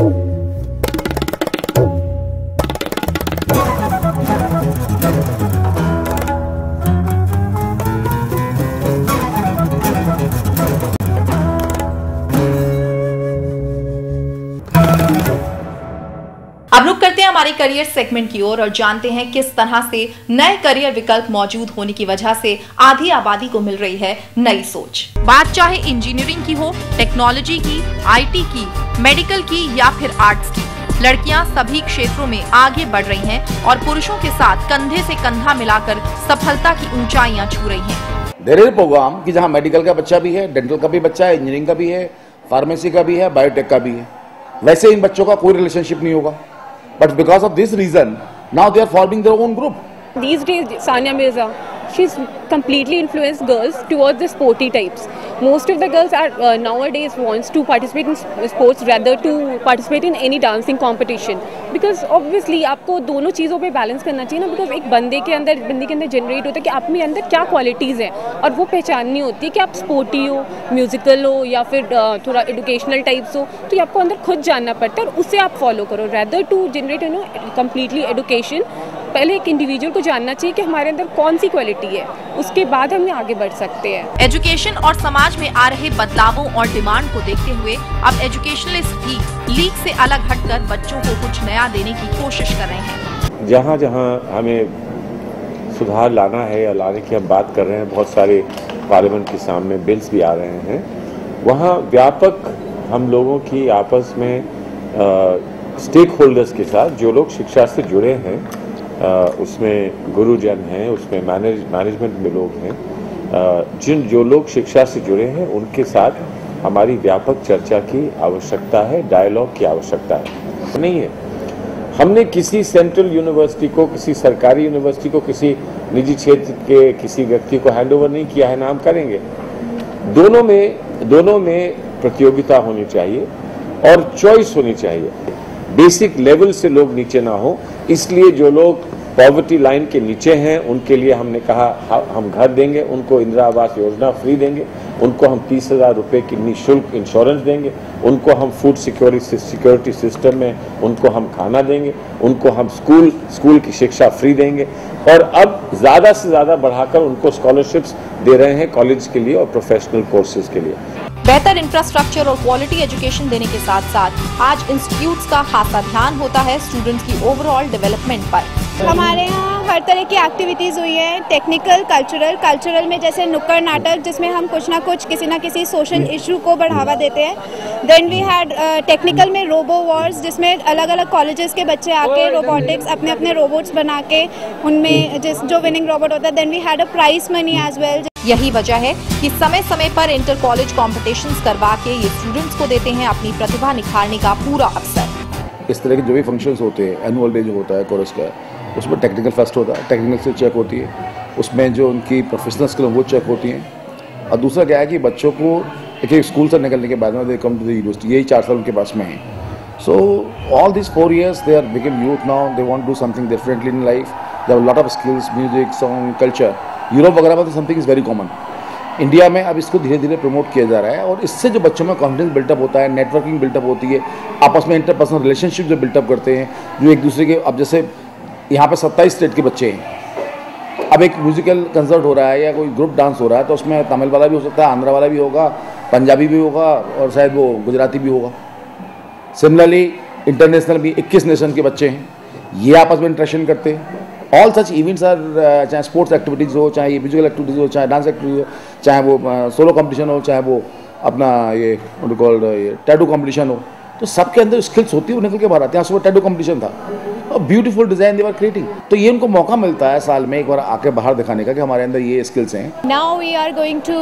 अब हमारे career segment की ओर और जानते हैं किस तरह से नए करियर विकल्प मौजूद होने की वजह से आधी आबादी को मिल रही है नई सोच। बात चाहे इंजीनियरिंग की हो टेक्नोलॉजी की आईटी की मेडिकल की या फिर आर्ट्स की, लड़कियाँ सभी क्षेत्रों में आगे बढ़ रही हैं और पुरुषों के साथ कंधे से कंधा मिलाकर सफलता की ऊंचाइयाँ छू रही हैं। देर प्रोग्राम कि जहाँ मेडिकल का बच्चा भी है डेंटल का भी बच्चा है इंजीनियरिंग का भी है फार्मेसी का भी है बायोटेक का भी है। वैसे इन बच्चों का कोई रिलेशनशिप नहीं होगा। But because of this reason, now they are forming their own group. These days, Sanya Mirza, she's completely influenced girls towards the sporty types. Most of the girls are uh, nowadays wants to participate in sports rather to participate in any dancing competition because obviously आपको दोनों चीज़ों पे balance करना चाहिए ना because एक बंदे के अंदर बंदे के अंदर जनरेट होता है कि आप में अंदर क्या क्वालिटीज़ हैं और वो पहचाननी होती है कि आप स्पोर्टी हो म्यूजिकल हो या फिर uh, थोड़ा एडुकेशनल टाइप्स हो तो ये आपको अंदर खुद जानना पड़ता है और उसे आप फॉलो करो rather to generate you know completely education पहले एक इंडिविजुअल को जानना चाहिए कि हमारे अंदर कौन सी क्वालिटी है। उसके बाद हम आगे बढ़ सकते हैं। एजुकेशन और समाज में आ रहे बदलावों और डिमांड को देखते हुए अब एजुकेशनलिस्ट भी लीग से अलग हटकर बच्चों को कुछ नया देने की कोशिश कर रहे हैं। जहाँ जहाँ हमें सुधार लाना है या लाने की हम बात कर रहे हैं बहुत सारे पार्लियामेंट के सामने बिल्स भी आ रहे हैं। वहाँ व्यापक हम लोगों की आपस में स्टेक होल्डर्स के साथ जो लोग शिक्षा से जुड़े हैं उसमें गुरुजन हैं, उसमें मैनेज मैनेजमेंट में लोग हैं। जिन, जो लोग शिक्षा से जुड़े हैं, उनके साथ हमारी व्यापक चर्चा की आवश्यकता है डायलॉग की आवश्यकता है। नहीं है। हमने किसी सेंट्रल यूनिवर्सिटी को, किसी सरकारी यूनिवर्सिटी को, किसी निजी क्षेत्र के किसी व्यक्ति को हैंडओवर नहीं किया है, नाम करेंगे। दोनों में दोनों में प्रतियोगिता होनी चाहिए और चॉइस होनी चाहिए। बेसिक लेवल से लोग नीचे ना हो। इसलिए जो लोग पॉवर्टी लाइन के नीचे हैं, उनके लिए हमने कहा हम घर देंगे, उनको इंदिरा आवास योजना फ्री देंगे, उनको हम तीस हज़ार रुपये की निःशुल्क इंश्योरेंस देंगे, उनको हम फ़ूड सिक्योरिटी सिक्योरिटी सिस्टम में, उनको हम खाना देंगे, उनको हम स्कूल स्कूल की शिक्षा फ्री देंगे, और अब ज़्यादा से ज़्यादा बढ़ाकर उनको स्कॉलरशिप्स दे रहे हैं कॉलेज के लिए और प्रोफेशनल कोर्सेज के लिए। बेहतर इंफ्रास्ट्रक्चर और क्वालिटी एजुकेशन देने के साथ साथ आज इंस्टीट्यूट का खासा ध्यान होता है स्टूडेंट्स की ओवरऑल डेवलपमेंट पर। हमारे यहाँ हर तरह की एक्टिविटीज़ हुई हैं टेक्निकल कल्चरल कल्चरल में जैसे नुक्कड़ नाटक जिसमें हम कुछ ना कुछ किसी ना किसी सोशल इशू को बढ़ावा देते हैं। देन वी हैड टेक्निकल में रोबो वॉर्स जिसमें अलग अलग कॉलेजेस के बच्चे आके रोबोटिक्स अपने अपने रोबोट्स बना के उनमें जिस जो विनिंग रोबोट होता है then we had a prize money as well यही वजह है कि समय समय पर इंटर कॉलेज कॉम्पिटिशन्स करवा के ये स्टूडेंट्स को देते हैं अपनी प्रतिभा निखारने का पूरा अवसर। इस तरह के जो भी फ़ंक्शंस होते हैं एनुअल डे जो होता है कोरस का उसमें टेक्निकल फेस्ट होता है टेक्निकल से चेक होती है। उसमें जो उनकी प्रोफेशनल स्किल वो चेक होती हैं। और दूसरा क्या है कि बच्चों को एक स्कूल से निकलने के बाद में they come to the university यही चार साल उनके पास में है। So all this four years they are become youth now they want do something differently in life they lot of skills music song culture Europe वगैरह में तो something is very common India में अब इसको धीरे धीरे प्रमोट किया जा रहा है और इससे जो बच्चों में कॉन्फिडेंस बिल्टअप होता है नेटवर्किंग बिल्टअप होती है, आपस में इंटरपर्सनल रिलेशनशिप जो बिल्टअप करते हैं, जो एक दूसरे के, अब जैसे यहाँ पे सत्ताईस स्टेट के बच्चे हैं। अब एक म्यूजिकल कंसर्ट हो रहा है या कोई ग्रुप डांस हो रहा है तो उसमें तमिल वाला भी हो सकता है आंध्रा वाला भी होगा, पंजाबी भी होगा, और शायद वो गुजराती भी होगा। सिमिलरली इंटरनेशनल भी 21 नेशन के बच्चे हैं। ये आपस में इंटरेक्शन करते हैं। ऑल सच इवेंट्स आर चाहे स्पोर्ट्स एक्टिविटीज़ हो, चाहे म्यूजिकल एक्टिविटीज़ हो, चाहे डांस एक्टिविटीज़ हो, चाहे वो सोलो कॉम्पिटिशन हो, चाहे वो अपना ये कॉल्ड ये टैटू कंपटीशन हो। तो सबके अंदर स्किल्स होती है, वो निकल के बाहर आते हैं। सुबह टैटू कंपटीशन था। और ब्यूटीफुल डिज़ाइन दे क्रिएटिंग तो ये उनको मौका मिलता है साल में एक बार आके बाहर दिखाने का कि हमारे अंदर ये स्किल्स हैं। Now we are going to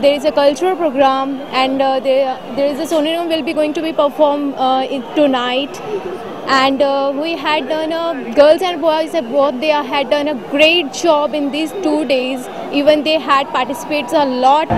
there is a cultural programme and there is a Sony will be going to be perform tonight and we had done a girls and boys both they had done a great job in this two days even they had participates a lot